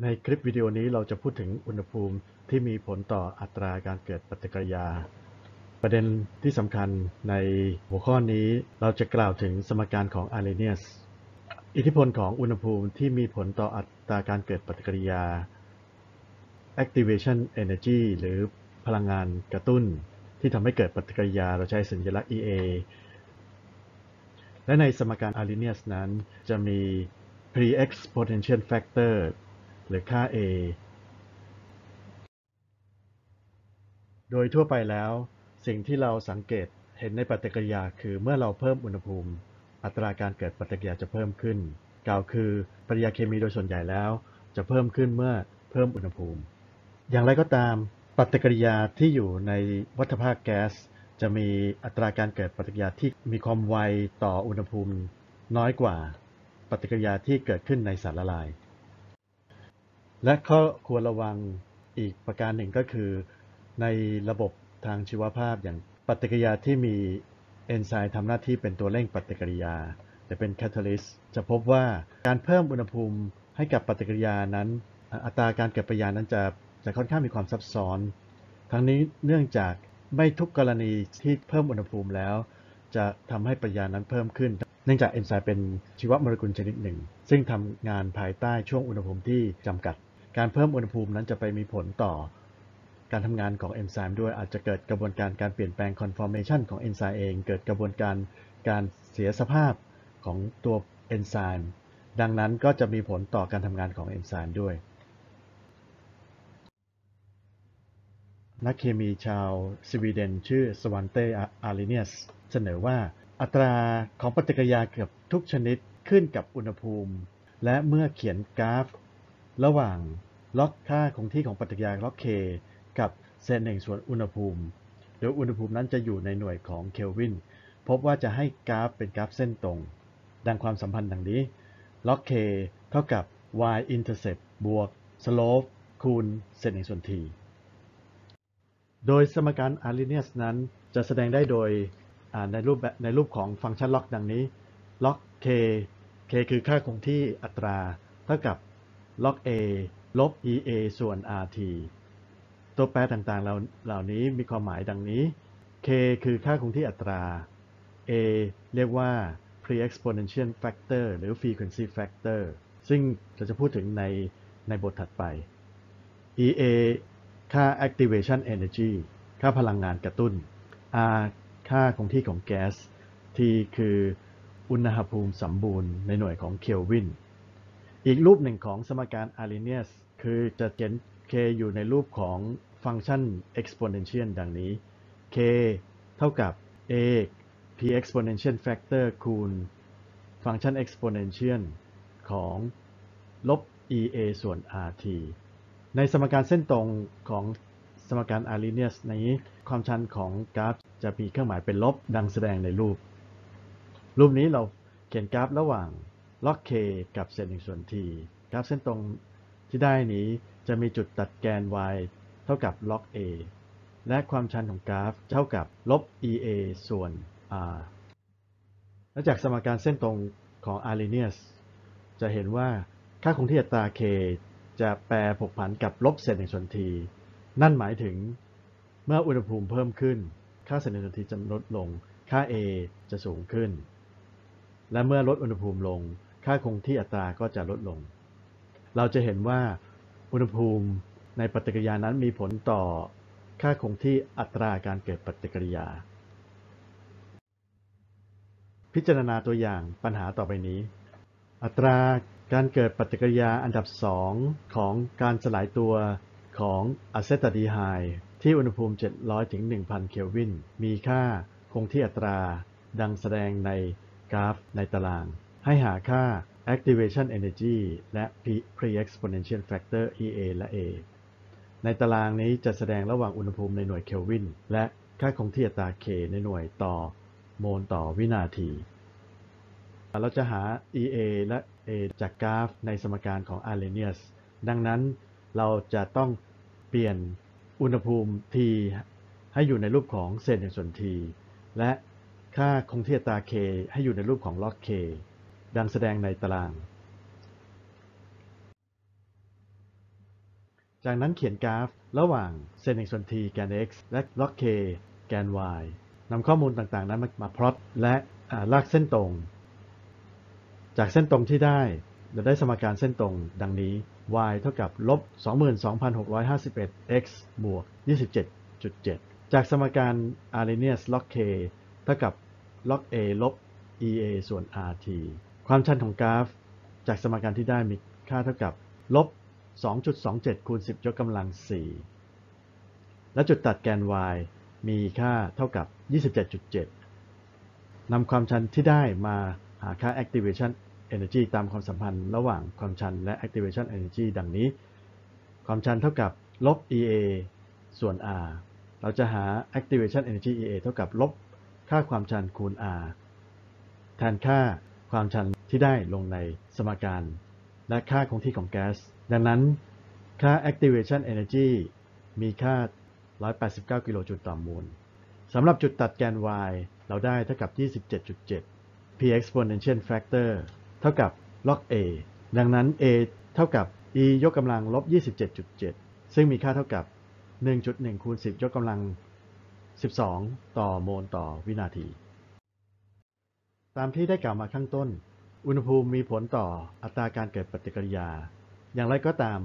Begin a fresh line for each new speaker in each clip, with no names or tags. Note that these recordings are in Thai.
ในคลิปวิดีโอนี้เราจะพูดถึงอุณหภูมิที่มีผลต่ออัตราการเกิดปฏิกิริยา ประเด็นที่สำคัญในหัวข้อนี้เราจะกล่าวถึงสมการของ Arrhenius อิทธิพลของอุณหภูมิที่มีผลต่ออัตราการเกิดปฏิกิริยา activation energy หรือพลังงานกระตุ้น ที่ทำให้เกิดปฏิกิริยาเราใช้สัญลักษณ์ EA และในสมการ Arrhenius นั้นจะมี pre-exponential factor หรือค่า A โดยทั่วไปแล้ว สิ่งที่เราสังเกตเห็นในปฏิกิริยาคือเมื่อเราเพิ่มอุณหภูมิ อัตราการเกิดปฏิกิริยาจะเพิ่มขึ้น กล่าวคือปฏิกิริยาเคมีโดยส่วนใหญ่แล้ว จะเพิ่มขึ้นเมื่อเพิ่มอุณหภูมิ อย่างไรก็ตาม ปฏิกิริยาที่อยู่ในวัฏภาคแก๊สจะมีอัตราการเกิดปฏิกิริยาที่มีความไวต่ออุณหภูมิ น้อยกว่า ปฏิกิริยาที่เกิดขึ้นในสารละลาย และข้อควรระวังอีกประการหนึ่งก็คือ ในระบบทางชีวภาพอย่างปฏิกิริยาที่มีเอนไซม์ทำหน้าที่เป็นตัวเร่งปฏิกิริยาจะเป็นแคตาลิสต์จะพบว่าการเพิ่มอุณหภูมิให้กับปฏิกิริยานั้น อัตราการเกิดปฏิกิริยานั้นจะจะค่อนข้างมีความซับซ้อน ทั้งนี้เนื่องจากไม่ทุกกรณีที่เพิ่มอุณหภูมิแล้ว จะทำให้ปฏิกิริยานั้นเพิ่มขึ้น เนื่องจากเอนไซม์เป็นชีวโมเลกุลชนิดหนึ่ง ซึ่งทำงานภายใต้ช่วงอุณหภูมิที่จำกัด การเพิ่มอุณหภูมินั้นจะไปมีผลต่อการทำงานของเอนไซม์ด้วยอาจจะเกิดกระบวนการการเปลี่ยนแปลง conformation ของเอนไซม์เอง เกิดกระบวนการการเสียสภาพของตัวเอนไซม์ดังนั้นก็จะมีผลต่อการทำงานของเอนไซม์ด้วย นักเคมีชาวสวีเดนชื่อสวันเตอาริเนียสเสนอว่าอัตราของปฏิกิริยาเกือบทุกชนิดขึ้นกับอุณหภูมิ และเมื่อเขียนกราฟ ระหว่างล็อกค่าคงที่ของปฏิกิริยาล็อก K กับเศษหนึ่งส่วนอุณหภูมิโดยอุณหภูมินั้นจะอยู่ในหน่วยของเคลวินพบว่าจะให้กราฟเป็นกราฟเส้นตรง ดังความสัมพันธ์ดังนี้ล็อก K เท่ากับ y intercept บวก slope คูณเศษหนึ่งส่วน t โดยสมการ Arrhenius นั้นจะแสดงได้โดยในรูปในรูปของฟังก์ชันล็อกดังนี้ล็อก k k คือค่าคงที่อัตรา เท่ากับ ล็อก a ลบ ea ส่วน rt ตัวแปรต่างๆเหล่านี้มีความหมายดังนี้ k คือค่าคงที่อัตรา a เรียกว่า pre-exponential factor หรือ frequency factor ซึ่งเราจะพูดถึงในในบทถัดไป ea ค่า activation energy ค่าพลังงานกระตุ้น r ค่าคงที่ของแก๊ส t คืออุณหภูมิสมบูรณ์ในหน่วยของเคลวิน อีกรูปหนึ่งของสมการ Arrhenius คือจะเขียน k อยู่ในรูปของฟังก์ชัน exponential ดังนี้ k เท่ากับ a p exponential factor คูณ ฟังก์ชัน exponential ของลบ ea ส่วน rt ในสมการเส้นตรงของสมการ Arrhenius นี้ความชันของกราฟจะมีเครื่องหมายเป็นลบดังแสดงในรูป รูปนี้เราเขียนกราฟระหว่าง log k กับเศษหนึ่งส่วน t กราฟเส้นตรงที่ได้นี้จะมีจุดตัดแกน y เท่ากับ log a และความชันของกราฟเท่ากับลบ ea ส่วน r และจากสมการเส้นตรงของ Arrhenius จะเห็นว่าค่าคงที่อัตรา k จะแปรผกผันกับลบเศษหนึ่งส่วน t นั่นหมายถึงเมื่ออุณหภูมิเพิ่มขึ้น ค่าเศษหนึ่งส่วน t จะลดลง ค่า a จะสูงขึ้น และเมื่อลดอุณหภูมิลง ค่าคงที่อัตราก็จะลดลง เราจะเห็นว่าอุณหภูมิในปฏิกิริยานั้นมีผลต่อค่าคงที่อัตราการเกิดปฏิกิริยา พิจารณาตัวอย่างปัญหาต่อไปนี้ อัตราการเกิดปฏิกิริยาอันดับ 2 ของการสลายตัวของอะเซตาดีไฮด์ที่อุณหภูมิ 700 ถึง 1,000 เคลวิน มีค่าคงที่อัตราดังแสดงในกราฟในตาราง ให้หาค่า activation energy และ pre-exponential factor EA และ A ในตารางนี้จะแสดงระหว่างอุณหภูมิในหน่วยเคลวิน และค่าคงที่อัตรา K ในหน่วยต่อโมลต่อวินาที เราจะหา EA และ A จากกราฟในสมการของ Arrhenius ดังนั้นเราจะต้องเปลี่ยนอุณหภูมิ T ให้อยู่ในรูปของเศษหนึ่งส่วน T และค่าคงที่อัตรา K ให้อยู่ในรูปของ log K ดังแสดงในตาราง จากนั้นเขียนกราฟ ระหว่างเซน x ส่วน t แกน x และล็อก k แกน y นำข้อมูลต่างๆ นั้นมามาพลอตและลากเส้นตรง จากเส้นตรงที่ได้เราได้สมการเส้นตรงดังนี้ y เท่ากับลบ 22,651 x บวก 27.7 จากสมการ Arrhenius log k เท่ากับ log a ลบ ea ส่วน rt ความชันของกราฟ จากสมการที่ได้มีค่าเท่ากับลบ 2.27 คูณ 10 ยกกำลัง 4 และจุดตัดแกน y มีค่าเท่ากับ 27.7 นำความชันที่ได้มาหาค่า activation energy ตามความสัมพันธ์ระหว่างความชันและ activation energy ดังนี้ ความชันเท่ากับลบ ea ส่วน r เราจะหา activation energy ea เท่ากับลบค่าความชันคูณ r แทนค่า ความชันที่ได้ลงในสมการ และค่าคงที่ของแก๊ส ดังนั้นค่า activation energy มีค่า 189 กิโลจูลต่อโมลสำหรับจุดตัดแกน y เราได้เท่ากับ 27.7 p exponential factor เท่ากับ log a ดังนั้น a เท่ากับ e ยกกำลังลบ 27.7 ซึ่งมีค่าเท่ากับ 1.1 คูณ 10 ยกกำลัง 12 ต่อโมลต่อวินาที ตามที่ได้กล่าวมาข้างต้น อุณหภูมิมีผลต่ออัตราการเกิดปฏิกิริยา อย่างไรก็ตาม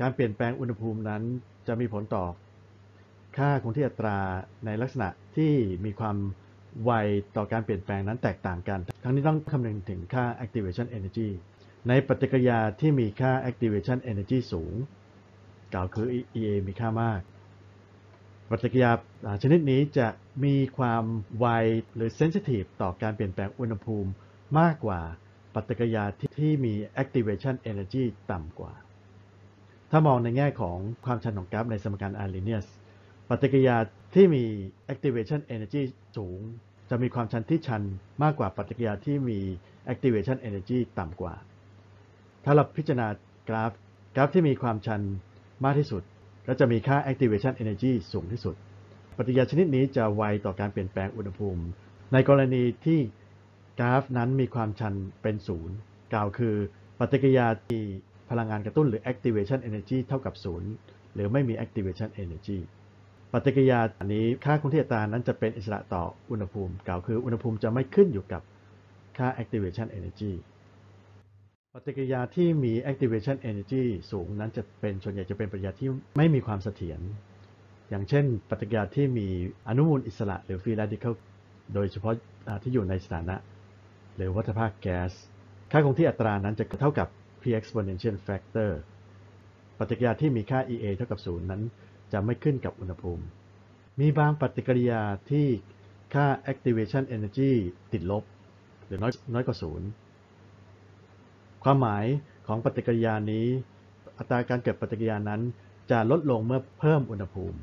การเปลี่ยนแปลงอุณหภูมินั้นจะมีผลต่อ ค่าคงที่อัตราในลักษณะที่มีความไวต่อการเปลี่ยนแปลงนั้นแตกต่างกัน ทั้งนี้ต้องคำนึงถึงค่า activation energy ในปฏิกิริยาที่มีค่า activation energy สูง กล่าวคือ EA มีค่ามาก ปฏิกิริยาชนิดนี้จะมีความไวหรือ sensitive ต่อการเปลี่ยนแปลงอุณหภูมิมากกว่าปฏิกิริยาที่มี activation energy ต่ำกว่า ถ้ามองในแง่ของความชันของกราฟในสมการ Arrhenius ปฏิกิริยาที่มี activation energy สูง จะมีความชันที่ชันมากกว่าปฏิกิริยาที่มี activation energy ต่ำกว่า ถ้าเราพิจารณากราฟกราฟที่มีความชันมากที่สุด ก็จะมีค่า activation energy สูงที่สุด ปฏิกิริยาชนิดนี้จะไวต่อการเปลี่ยนแปลงอุณหภูมิ ในกรณีที่กราฟนั้นมีความชันเป็นศูนย์กล่าวคือ ปฏิกิริยาที่พลังงานกระตุ้นหรือ activation energy เท่ากับศูนย์หรือไม่มี activation energy ปฏิกิริยาอันนี้ค่าคงที่อัตรานั้นจะเป็นอิสระต่ออุณหภูมิ กล่าวคืออุณหภูมิจะไม่ขึ้นอยู่กับค่า activation energy ปฏิกิริยาที่มี activation energy สูงนั้นจะเป็นส่วนใหญ่จะเป็นปฏิกิริยาที่ไม่มีความเสถียร อย่างเช่น ปฏิกิริยาที่มีอนุมูลอิสระหรือ free radical โดยเฉพาะที่อยู่ในสถานะ หรือวัฏภาคแก๊ส ค่าคงที่อัตรานั้นจะเท่ากับ p exponential factor ปฏิกิริยาที่มีค่า EA เท่ากับศูนย์นั้น จะไม่ขึ้นกับอุณหภูมิ มีบางปฏิกิริยาที่ค่า activation energy ติดลบ หรือน้อยน้อยกว่าศูนย์ ความหมายของปฏิกิริยานี้ อัตราการเกิดปฏิกิริยานั้นจะลดลงเมื่อเพิ่มอุณหภูมิ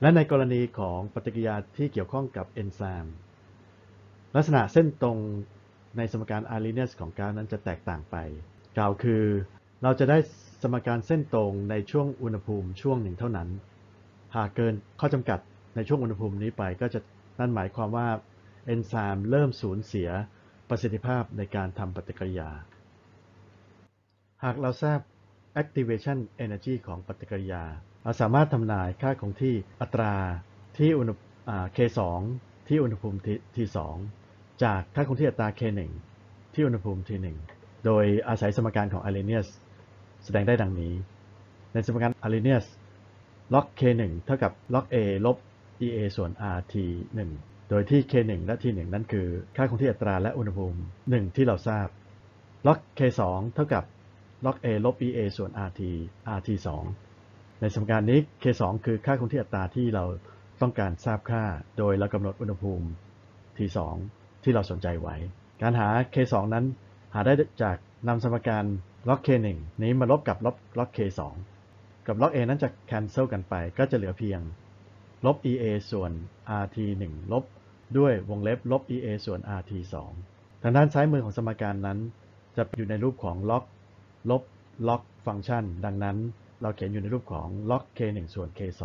และในกรณีของปฏิกิริยาที่เกี่ยวข้องกับเอนไซม์ลักษณะเส้นตรงในสมการ Arrhenius ของกาซนั้นจะแตกต่างไป กล่าวคือ เราจะได้สมการเส้นตรงในช่วงอุณหภูมิช่วงหนึ่งเท่านั้น หากเกินข้อจำกัดในช่วงอุณหภูมินี้ไปก็จะนั่นหมายความว่าเอนไซม์เริ่มสูญเสีย ประสิทธิภาพในการทำปฏิกิริยา หากเราทราบ activation energy ของปฏิกิริยา เราสามารถทำนายค่าของที่อัตราที่อุณห K2 ที่อุณหภูมิ T2 จากค่าคงที่อัตรา K1 ที่อุณหภูมิ T1 โดยอาศัยสมการของ Arrhenius แสดงได้ดังนี้ ในสมการ Arrhenius log K1 เท่ากับ log A ลบ EA ส่วน RT1 โดยที่ K1 และ T1 นั้นคือ ค่าคงที่อัตราและอุณหภูมิ 1 ที่เราทราบ log K2 เท่ากับ log A ลบ EA ส่วน RT RT2 ในสมการนี้ K2 คือค่าคงที่อัตราที่เราต้องการทราบค่า โดยเรากำหนดอุณหภูมิ T2 ที่เราสนใจไว้ การหา K2 นั้นหาได้จากนำสมการ log K1 นี้มาลบกับลบ log K2 กับ log A นั้นจะ cancel กันไป ก็จะเหลือเพียงลบ EA ส่วน RT1 ลบ ด้วยวงเล็บลบ EA ส่วน RT2 ทางด้านซ้ายมือของสมการนั้น จะอยู่ในรูปของ log ลบ log ฟังก์ชัน ดังนั้นเราเขียนอยู่ในรูปของ log K1 ส่วน K2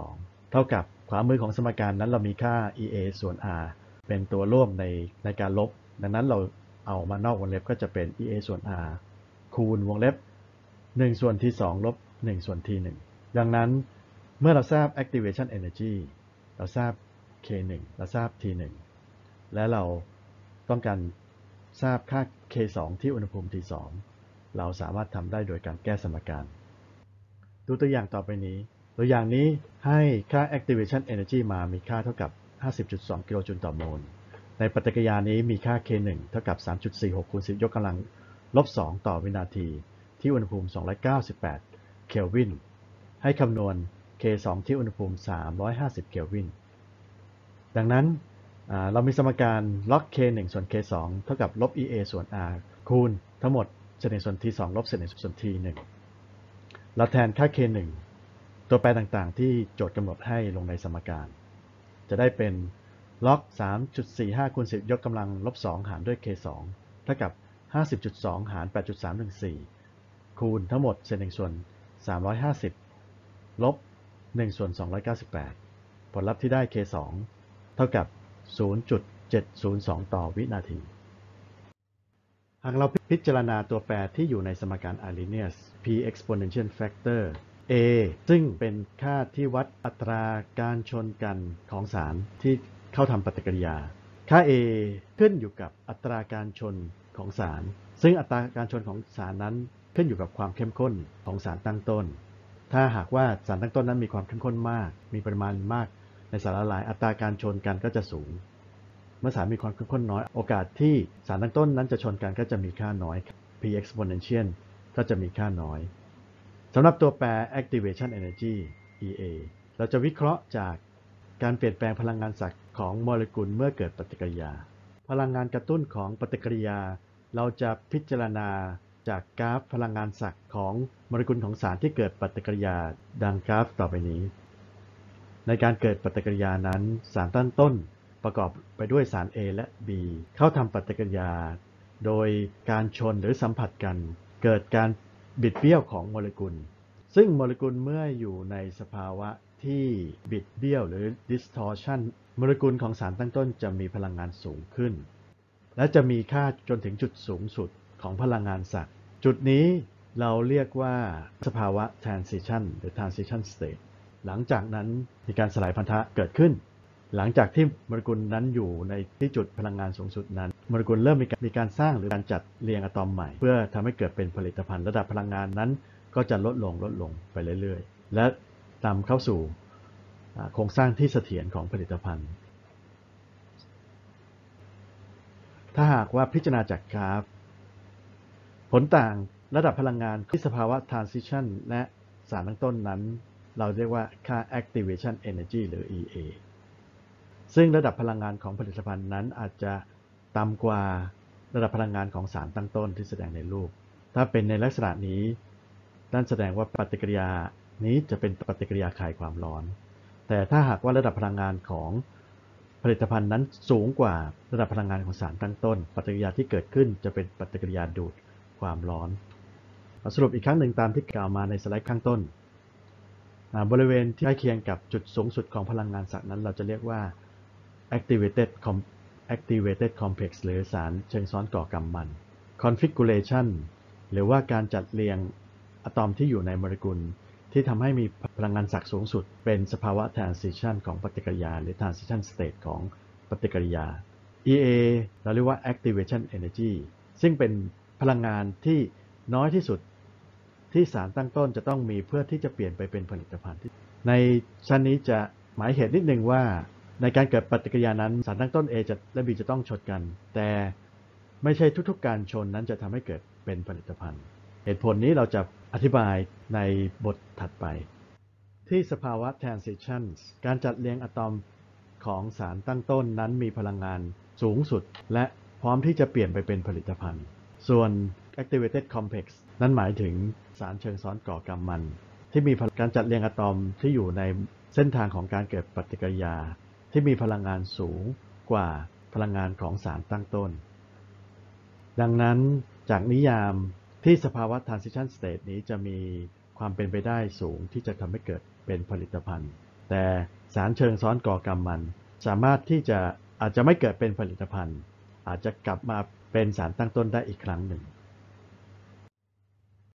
เท่ากับขวามือของสมการนั้นเรามีค่า EA ส่วน R เป็นตัวร่วมในในการลบ ดังนั้นเราเอามานอกวงเล็บก็จะเป็น EA ส่วน R คูณวงเล็บ 1 ส่วน T2 ลบ 1 ส่วน T1 ดังนั้นเมื่อเราทราบ activation energy เราทราบ K1 เราทราบ T1 และเราต้องการทราบค่า K2 ที่อุณหภูมิ T2 เราสามารถทำได้โดยการแก้สมการ ดูตัวอย่างต่อไปนี้ ตัวอย่างนี้ให้ค่า activation energy มามีค่าเท่ากับ 50.2 กิโลจูลต่อโมล ในปฏิกิริยานี้มีค่า K1 เท่ากับ 3.46คูณ10 ยกกำลังลบ 2 ต่อวินาที ที่อุณหภูมิ 298 เคลวิน ให้คำนวณ K2 ที่อุณหภูมิ 350 เคลวิน ดังนั้น เรามีสมการ log K1 ส่วน K2 เท่ากับลบ EA ส่วน R คูณทั้งหมดเศษในส่วน T2 ลบเศษในส่วน T1 เราแทนค่า K1 ตัวแปรต่างๆ ที่โจทย์กำหนดให้ลงในสมการ จะได้เป็น log 3.45คูณ10 ยกกำลังลบ 2 หารด้วย K2 เท่ากับ 50.2 หาร 8.314 คูณทั้งหมดเศษ1ส่วน 350 ลบ1ส่วน 298 ผลลัพธ์ที่ได้ K2 เท่ากับ 0.702 ต่อวินาที หากเราพิจารณาตัวแปรที่อยู่ในสมการ Arrhenius p exponential factor a ซึ่งเป็นค่าที่วัดอัตราการชนกันของสารที่เข้าทำปฏิกิริยา ค่า a ขึ้นอยู่กับอัตราการชนของสาร ซึ่งอัตราการชนของสารนั้นขึ้นอยู่กับความเข้มข้นของสารตั้งต้น ถ้าหากว่าสารตั้งต้นนั้นมีความเข้มข้นมาก มีปริมาณมาก ในสารละลายอัตราการชนกันก็จะสูง เมื่อสารมีความเข้มข้นน้อยโอกาสที่สารตั้งต้นนั้นจะชนกันก็จะมีค่าน้อย p exponential ก็จะมีค่าน้อยสำหรับตัวแปร activation energy EA เราจะวิเคราะห์จากการเปลี่ยนแปลงพลังงานสักย์ของโมเลกุลเมื่อเกิดปฏิกิริยา พลังงานกระตุ้นของปฏิกิริยา เราจะพิจารณาจากกราฟพลังงานสักย์ของโมเลกุลของสารที่เกิดปฏิกิริยา ดังกราฟต่อไปนี้ ในการเกิดปฏิกิริยานั้น สารตั้งต้นประกอบไปด้วยสาร A และ B เข้าทำปฏิกิริยา โดยการชนหรือสัมผัสกัน เกิดการบิดเบี้ยวของโมเลกุล ซึ่งโมเลกุลเมื่ออยู่ในสภาวะที่บิดเบี้ยวหรือ distortion โมเลกุลของสารตั้งต้นจะมีพลังงานสูงขึ้น และจะมีค่าจนถึงจุดสูงสุดของพลังงานสักจุดนี้เราเรียกว่าสภาวะ transition หรือ transition state หลังจากนั้นมีการสลายพันธะเกิดขึ้น หลังจากที่โมเลกุลนั้นอยู่ในที่จุดพลังงานสูงสุดนั้นโมเลกุลเริ่มมีการมีการสร้างหรือการจัดเรียงอะตอมใหม่ เพื่อทำให้เกิดเป็นผลิตภัณฑ์ระดับพลังงานนั้น ก็จะลดลงลดลงไปเรื่อยๆ และนำเข้าสู่โครงสร้างที่เสถียรของผลิตภัณฑ์ ถ้าหากว่าพิจารณาจากกราฟ ผลต่างระดับพลังงานที่สภาวะ transition และสารตั้งต้นนั้น เราเรียกว่าค่า activation energy หรือ EA ซึ่งระดับพลังงานของผลิตภัณฑ์นั้นอาจจะต่ำกว่าระดับพลังงานของสารตั้งต้นที่แสดงในรูป ถ้าเป็นในลักษณะนี้ นั่นแสดงว่าปฏิกิริยานี้จะเป็นปฏิกิริยาคลายความร้อน แต่ถ้าหากว่าระดับพลังงานของผลิตภัณฑ์นั้นสูงกว่าระดับพลังงานของสารตั้งต้น ปฏิกิริยาที่เกิดขึ้นจะเป็นปฏิกิริยาดูดความร้อน สรุปอีกครั้งหนึ่งตามที่กล่าวมาในสไลด์ข้างต้น บริเวณที่ใกล้เคียงกับจุดสูงสุดของพลังงานสักนั้น เราจะเรียกว่า activated com- activated complex หรือสารเชิงซ้อนก่อกำมัน configuration หรือว่าการจัดเรียงอะตอมที่อยู่ในโมเลกุล ที่ทำให้มีพลังงานสักสูงสุด เป็นสภาวะ transition ของปฏิกิริยา หรือ transition state ของปฏิกิริยา EA เราเรียกว่า activation energy ซึ่งเป็นพลังงานที่น้อยที่สุด ที่สารตั้งต้นจะต้องมีเพื่อที่จะเปลี่ยนไปเป็นผลิตภัณฑ์ที่ในชั้นนี้จะหมายเหตุนิดนึงว่า ในการเกิดปฏิกิริยานั้นสารตั้งต้น A จะและ B จะต้องชนกัน แต่ไม่ใช่ทุกๆ การชนนั้นจะทำให้เกิดเป็นผลิตภัณฑ์ เหตุผลนี้เราจะอธิบายในบทถัดไป ที่สภาวะ transitions การจัดเรียงอะตอมของสารตั้งต้นนั้นมีพลังงานสูงสุด และพร้อมที่จะเปลี่ยนไปเป็นผลิตภัณฑ์ ส่วน activated complex นั้นหมายถึง สารเชิงซ้อนก่อกำมัน ที่มีการจัดเรียงอะตอมที่อยู่ในเส้นทางของการเกิดปฏิกิริยา ที่มีพลังงานสูงกว่าพลังงานของสารตั้งต้น ดังนั้นจากนิยามที่สภาวะ transition state นี้จะมีความเป็นไปได้สูงที่จะทำให้เกิดเป็นผลิตภัณฑ์ แต่สารเชิงซ้อนก่อกำมัน สามารถที่จะอาจจะไม่เกิดเป็นผลิตภัณฑ์ อาจจะกลับมาเป็นสารตั้งต้นได้อีกครั้งหนึ่ง